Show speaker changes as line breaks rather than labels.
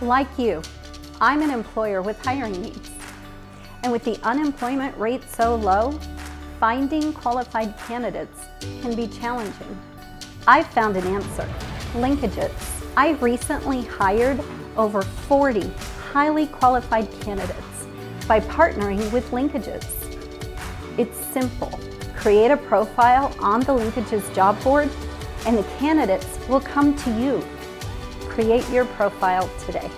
Like you, I'm an employer with hiring needs. And with the unemployment rate so low, finding qualified candidates can be challenging. I've found an answer, linkages. I recently hired over 40 highly qualified candidates by partnering with linkages. It's simple. Create a profile on the linkages job board and the candidates will come to you. Create your profile today.